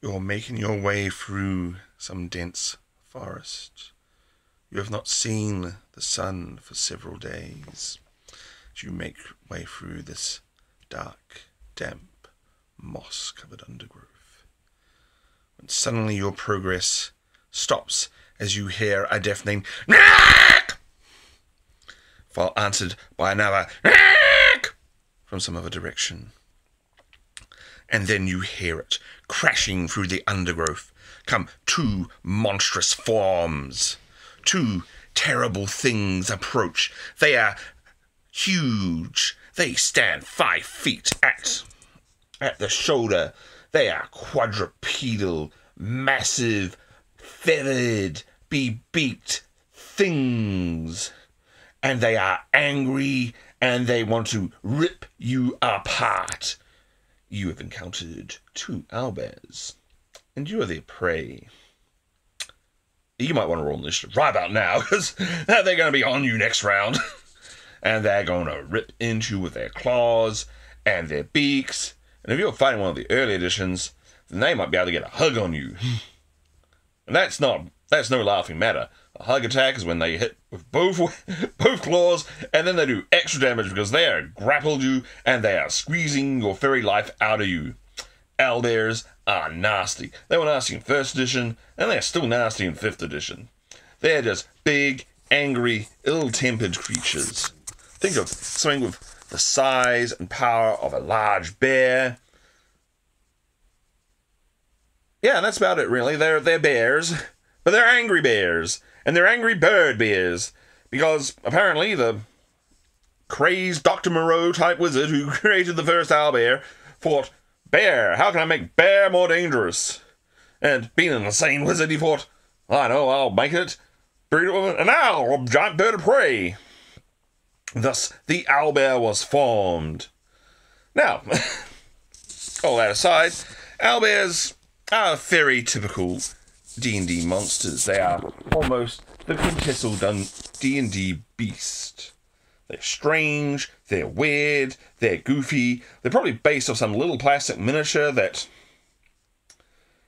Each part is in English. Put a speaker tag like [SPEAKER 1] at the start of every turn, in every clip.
[SPEAKER 1] You're making your way through some dense forest. You have not seen the sun for several days. As you make way through this dark, damp, moss covered undergrowth. When suddenly your progress stops as you hear a deafening knock, while answered by another knock from some other direction. And then you hear it crashing through the undergrowth come two monstrous forms. Two terrible things approach. They are huge. They stand five feet at at the shoulder. They are quadrupedal, massive, feathered, beaked things. And they are angry and they want to rip you apart. You have encountered two owlbears, and you are their prey. You might want to roll initiative right about now, because they're going to be on you next round. and they're going to rip into you with their claws and their beaks. And if you're fighting one of the early editions, then they might be able to get a hug on you. And that's not that's no laughing matter. A hug attack is when they hit with both both claws, and then they do extra damage because they are grappled you and they are squeezing your fairy life out of you. Owlbears are nasty. They were nasty in first edition, and they're still nasty in fifth edition. They're just big, angry, ill-tempered creatures. Think of something with the size and power of a large bear. Yeah, that's about it, really. They're they're bears, but they're angry bears, and they're angry bird bears because apparently the crazed Doctor Moreau type wizard who created the first owlbear thought, "Bear, how can I make bear more dangerous?" And being an insane wizard, he thought, "I know, I'll make it breed an owl or giant bird of prey." Thus, the owlbear was formed. Now, all that aside, owlbears are very typical D&D monsters. They are almost the quintessential D&D beast. They're strange, they're weird, they're goofy. They're probably based off some little plastic miniature that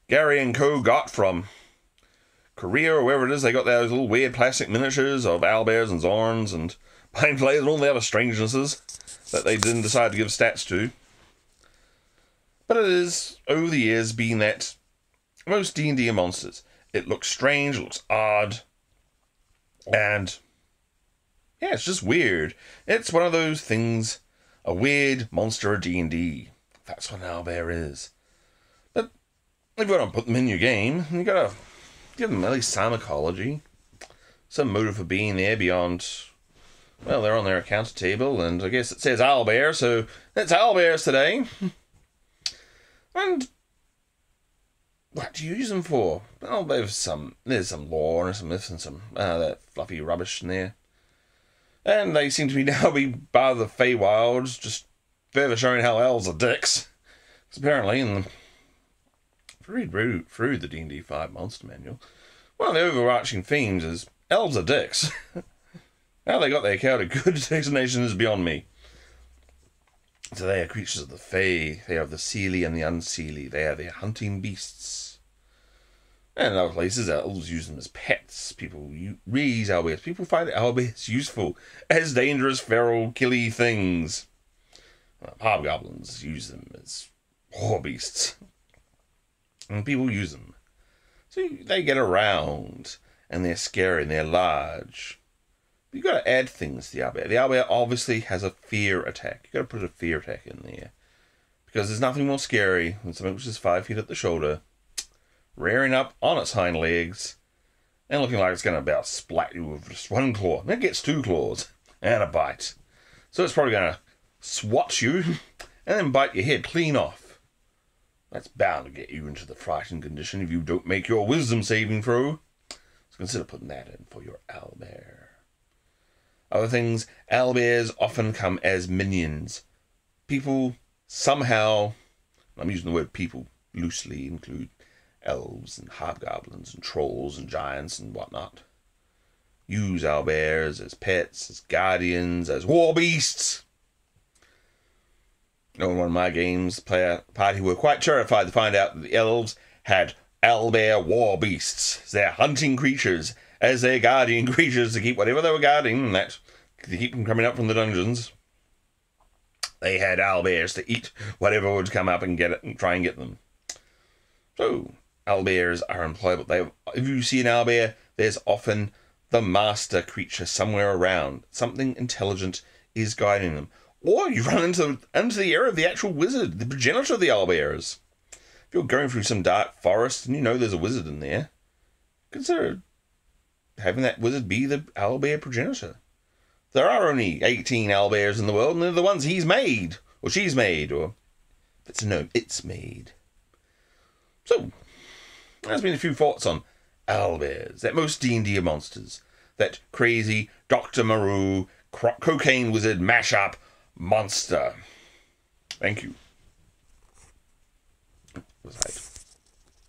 [SPEAKER 1] Gary and Co. got from Korea or wherever it is. They got those little weird plastic miniatures of owlbears and xorns and pine players and all the other strangenesses that they didn't decide to give stats to. But it is over the years been that most D and D monsters. It looks strange, it looks odd, and yeah, it's just weird. It's one of those things, a weird monster of D and D. That's what an owlbear is. But if you want to put them in your game, you gotta give them at least some ecology, some motive for being there beyond well, they're on their account table, and I guess it says owlbear, so it's owlbears today. and what do you use them for? Oh, there's some there's some lore and some myths and some uh, that fluffy rubbish in there. And they seem to be now be part of the Feywilds, just further showing how elves are dicks. Because apparently, in the read through, through the D and D Five Monster Manual, one of the overarching themes is elves are dicks. How they got their chaotic good designation is beyond me. So they are creatures of the Fae. They are the Seelie and the Unseelie. They are the hunting beasts. And in other places, elves use them as pets. People raise owlbears. People find owlbears useful as dangerous, feral, killy things. Hobgoblins use them as war beasts. And people use them. So they get around, and they're scary, and they're large you got to add things to the owlbear. The owlbear obviously has a fear attack. You've got to put a fear attack in there because there's nothing more scary than something which is five feet at the shoulder, rearing up on its hind legs, and looking like it's going to about splat you with just one claw. And it gets two claws and a bite, so it's probably going to swat you and then bite your head clean off. That's bound to get you into the frightened condition if you don't make your wisdom saving throw. So consider putting that in for your owlbear. Other things, owlbears often come as minions. People somehow, I'm using the word people loosely, include elves and hobgoblins and trolls and giants and whatnot. Use owlbears as pets, as guardians, as war beasts. in one of my games, player party were quite terrified to find out that the elves had owlbear war beasts, their hunting creatures, as their guardian creatures to keep whatever they were guarding, that to keep them coming up from the dungeons. They had owlbears to eat whatever would come up and get it and try and get them. So owlbears are employable. They, if you see an owlbear, there's often the master creature somewhere around. Something intelligent is guiding them. Or you run into, into the area of the actual wizard, the progenitor of the owlbears. If you're going through some dark forest and you know there's a wizard in there, consider having that wizard be the owlbear progenitor. There are only 18 owlbears in the world, and they're the ones he's made, or she's made, or if it's a gnome, it's made. So, there's been a few thoughts on owlbears, that most D&D monsters, that crazy Dr. Moreau cro- cocaine wizard mashup monster. Thank you. Was right.